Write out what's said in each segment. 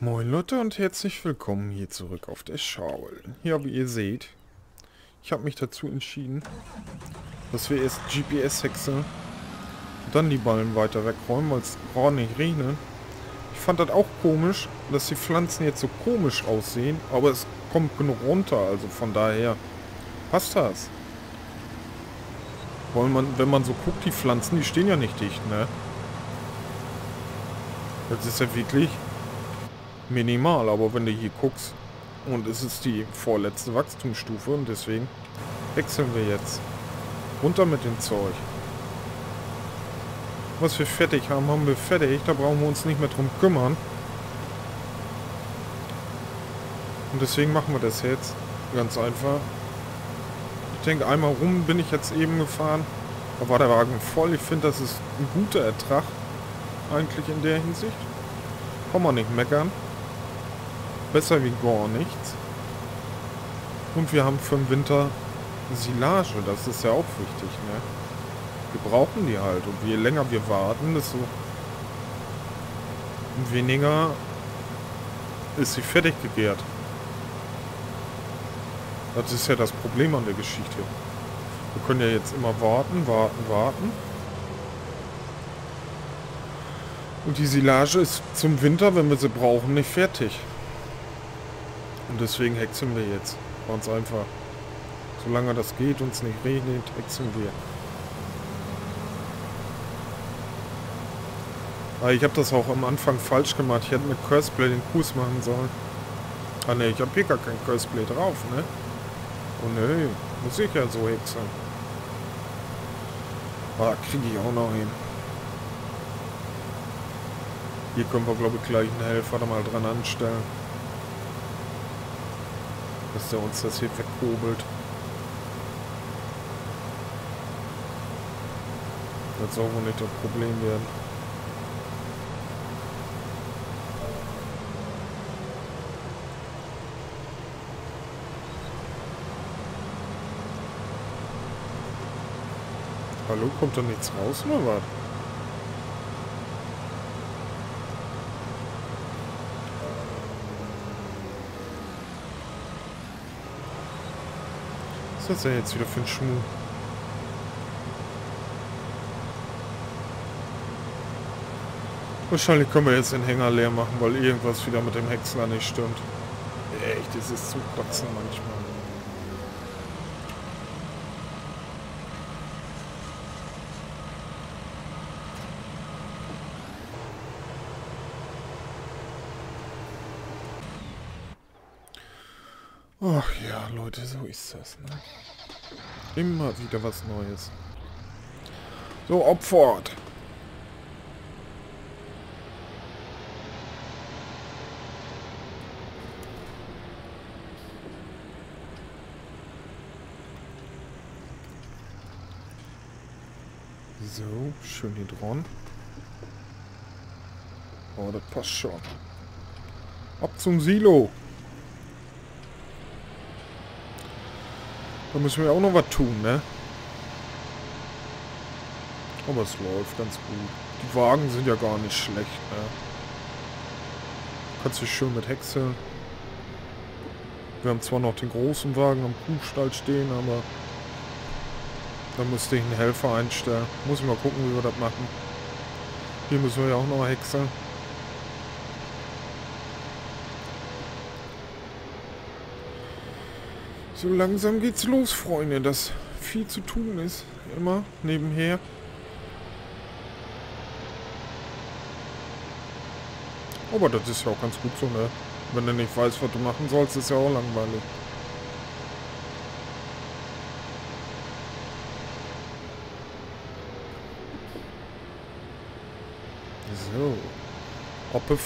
Moin Leute und herzlich willkommen hier zurück auf der Schaul. Ja, wie ihr seht, ich habe mich dazu entschieden, dass wir erst GPS-Hexe dann die Ballen weiter wegräumen, weil es gerade nicht regnet. Ich fand das auch komisch, dass die Pflanzen jetzt so komisch aussehen, aber es kommt genug runter, also von daher passt das. Weil man, wenn man so guckt, die Pflanzen, die stehen ja nicht dicht, ne? Das ist ja wirklich minimal, aber wenn du hier guckst, und es ist die vorletzte Wachstumsstufe und deswegen wechseln wir jetzt. Runter mit dem Zeug. Was wir fertig haben, haben wir fertig. Da brauchen wir uns nicht mehr drum kümmern. Und deswegen machen wir das jetzt. Ganz einfach. Ich denke, einmal rum bin ich jetzt eben gefahren. Da war der Wagen voll. Ich finde, das ist ein guter Ertrag. Eigentlich in der Hinsicht. Kann man nicht meckern. Besser wie gar nichts. Und wir haben für den Winter Silage. Das ist ja auch wichtig, ne? Wir brauchen die halt. Und je länger wir warten, desto weniger ist sie fertig gegärt. Das ist ja das Problem an der Geschichte. Wir können ja jetzt immer warten, warten, warten. Und die Silage ist zum Winter, wenn wir sie brauchen, nicht fertig. Und deswegen hexen wir jetzt. Ganz einfach. Solange das geht, uns nicht regnet, hexen wir. Ah, ich habe das auch am Anfang falsch gemacht. Ich hätte mit Curseplay den Fuß machen sollen. Ah ne, ich habe hier gar kein Curseplay drauf, ne? Oh ne, muss ich ja so hexen. Ah, kriege ich auch noch hin. Hier können wir, glaube ich, gleich einen Helfer da mal dran anstellen dass der uns das hier wegkurbelt. Das soll wohl nicht das Problem werden. Hallo, kommt da nichts raus oder was? Ist das denn jetzt wieder für ein Schmuh? Wahrscheinlich können wir jetzt den Hänger leer machen, weil irgendwas wieder mit dem Häcksler nicht stimmt. Echt, das ist zu kotzen manchmal. Ach ja, Leute, so ist das, ne? Immer wieder was Neues. So, Opfert. So, schön hier dran. Oh, das passt schon. Ab zum Silo. Da müssen wir auch noch was tun, ne? Aber es läuft ganz gut. Die Wagen sind ja gar nicht schlecht, ne? Kannst du schön mit häckseln. Wir haben zwar noch den großen Wagen am Kuhstall stehen, aber da müsste ich einen Helfer einstellen. Muss ich mal gucken, wie wir das machen. Hier müssen wir ja auch noch häckseln. So langsam geht's los, Freunde, dass viel zu tun ist. Immer nebenher. Aber das ist ja auch ganz gut so, ne? Wenn du nicht weißt, was du machen sollst, ist ja auch langweilig. So. Hoppe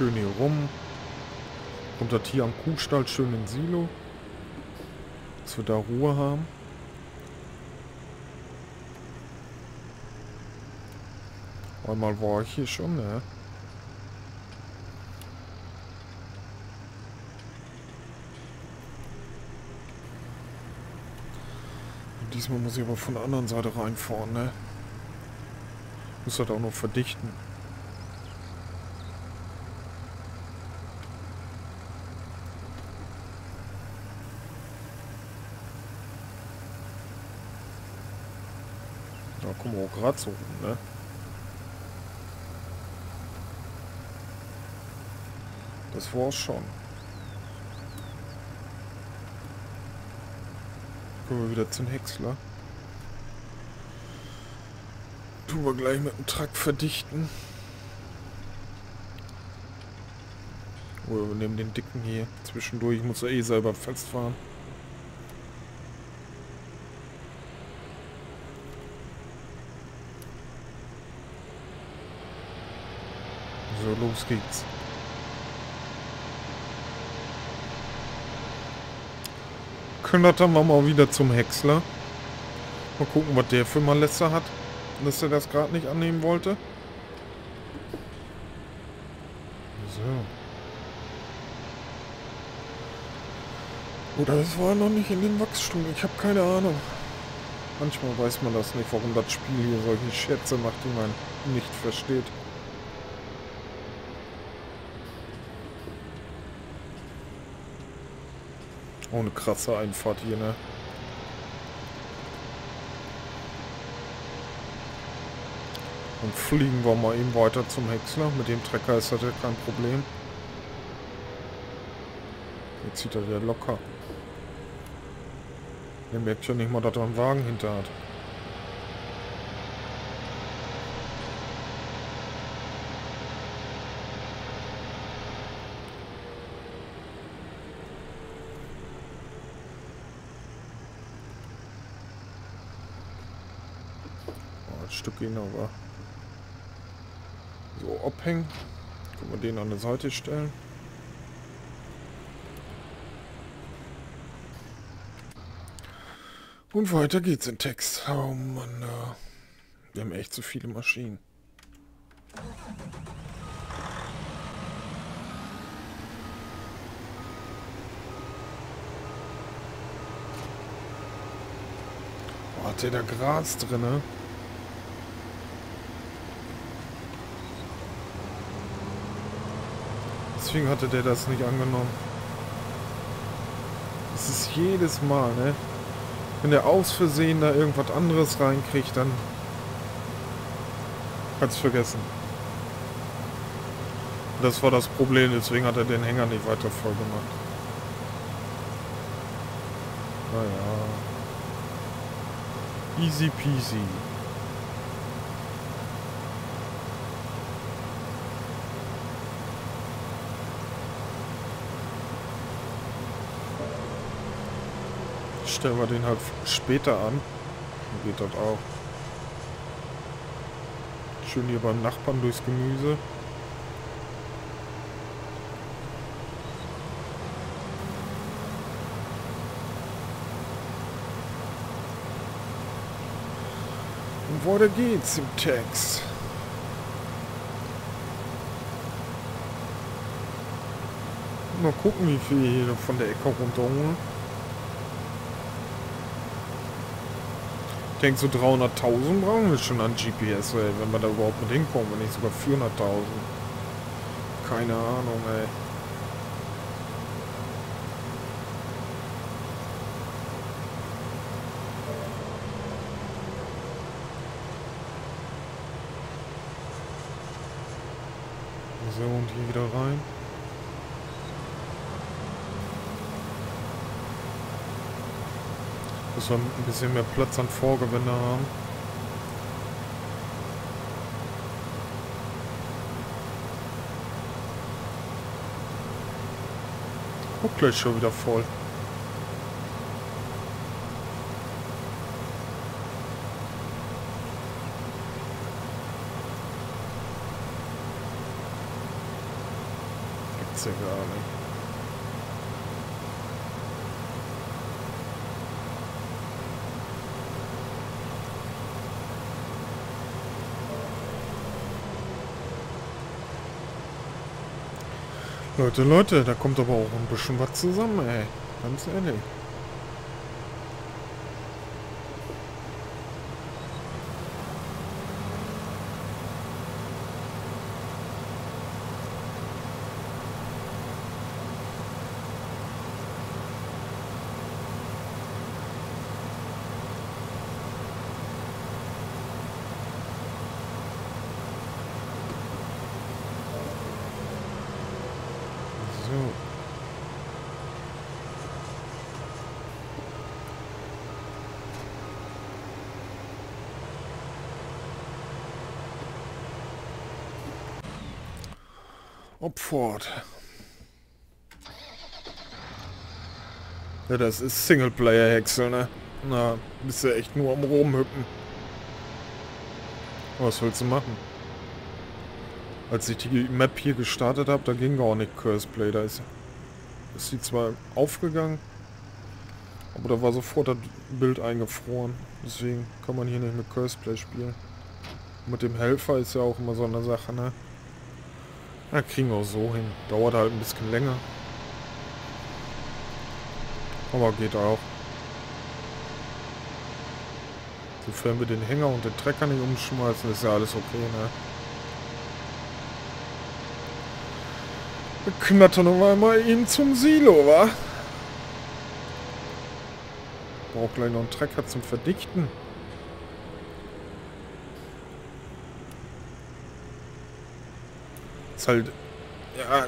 schön hier rum. Kommt das hier am Kuhstall schön in Silo. Dass wir da Ruhe haben. Einmal war ich hier schon, ne? Diesmal muss ich aber von der anderen Seite reinfahren, ne? Muss das auch noch verdichten. Gerade so ne? Das war's schon. Kommen wir wieder zum Häcksler. Tun wir gleich mit dem Truck verdichten. Oder wir nehmen den dicken hier zwischendurch. Ich muss ja eh selber festfahren. So, los geht's. Kündert wir mal wieder zum Häcksler. Mal gucken, was der für Malester hat. Dass er das gerade nicht annehmen wollte. So. Oder es war noch nicht in den Wachsstuhl. Ich habe keine Ahnung. Manchmal weiß man das nicht, warum das Spiel hier solche Schätze macht, die man nicht versteht. Oh, eine krasse Einfahrt hier, ne? Und fliegen wir mal eben weiter zum Häcksler. Mit dem Trecker ist das ja kein Problem. Jetzt zieht er wieder locker. Der merkt ja nicht mal, dass er einen Wagen hinter hat. Stück gehen aber. So, abhängen. Können wir den an der Seite stellen. Und weiter geht's in Text. Oh Mann, wir haben echt zu viele Maschinen. Hat der da Gras drin, ne? Deswegen hatte der das nicht angenommen. Es ist jedes Mal, ne? Wenn der aus Versehen da irgendwas anderes reinkriegt, dann hat's vergessen. Das war das Problem, deswegen hat er den Hänger nicht weiter voll gemacht. Naja. Easy peasy. Stellen wir den halt später an. Dann geht das auch. Schön hier beim Nachbarn durchs Gemüse. Und weiter geht's im Text. Mal gucken, wie viel von der Ecke runterholen. Ich denke, so 300.000 brauchen wir schon an GPS, ey, wenn wir da überhaupt mit hinkommen, wenn nicht sogar 400.000. Keine Ahnung, ey. So, und hier wieder rein. Dass wir ein bisschen mehr Platz an Vorgewinde haben. Guck gleich schon wieder voll. Gibt's ja gar nicht. Leute, Leute, da kommt aber auch ein bisschen was zusammen, ey. Ganz ehrlich. Ob Ford. Ja, das ist Singleplayer-Häcksel, ne? Na, bist du echt nur am Rumhüppen. Was willst du machen? Als ich die Map hier gestartet habe, da ging gar nicht Curseplay. Da ist, ist sie zwar aufgegangen, aber da war sofort das Bild eingefroren. Deswegen kann man hier nicht mit Curseplay spielen. Mit dem Helfer ist ja auch immer so eine Sache, ne? Na, kriegen wir auch so hin. Dauert halt ein bisschen länger. Aber geht auch. Sofern wir den Hänger und den Trecker nicht umschmeißen, ist ja alles okay, ne? Wir knattern wir mal ihn zum Silo, wa? Braucht gleich noch einen Trecker zum Verdichten. Ist halt... Ja...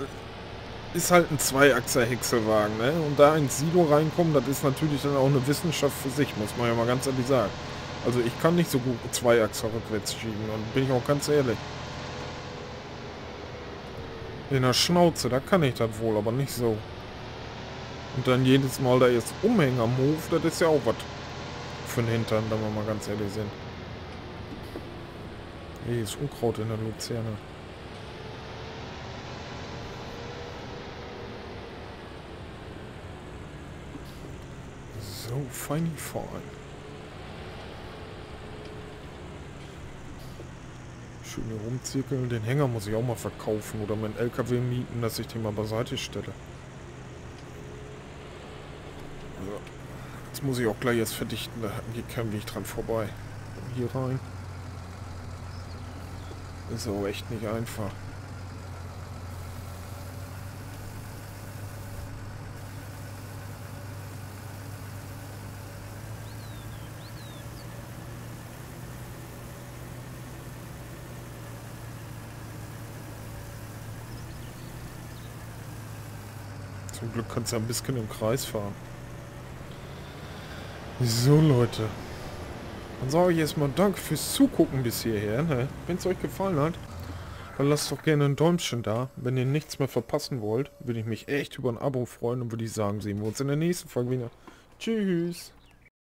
Ist halt ein Zweiachser-Häckselwagen, ne? Und da ins Silo reinkommen, das ist natürlich dann auch eine Wissenschaft für sich, muss man ja mal ganz ehrlich sagen. Also ich kann nicht so gut Zweiachser rückwärts schieben und bin ich auch ganz ehrlich. In der Schnauze, da kann ich das wohl, aber nicht so. Und dann jedes Mal da jetzt Umhänger Move, das ist ja auch was für den Hintern, da wir mal ganz ehrlich sind. Hier ist Unkraut in der Luzerne. So, fein fein. Schön hier rumzirkeln. Den Hänger muss ich auch mal verkaufen oder meinen LKW mieten, dass ich den mal beiseite stelle. Also, jetzt muss ich auch gleich jetzt verdichten, da geht kein Weg dran vorbei. Hier rein. Ist auch echt nicht einfach. Zum Glück kannst du ein bisschen im Kreis fahren. So, Leute. Dann sage ich erstmal Danke fürs Zugucken bis hierher. Ne? Wenn es euch gefallen hat, dann lasst doch gerne ein Däumchen da. Wenn ihr nichts mehr verpassen wollt, würde ich mich echt über ein Abo freuen und würde ich sagen, sehen wir uns in der nächsten Folge wieder. Tschüss.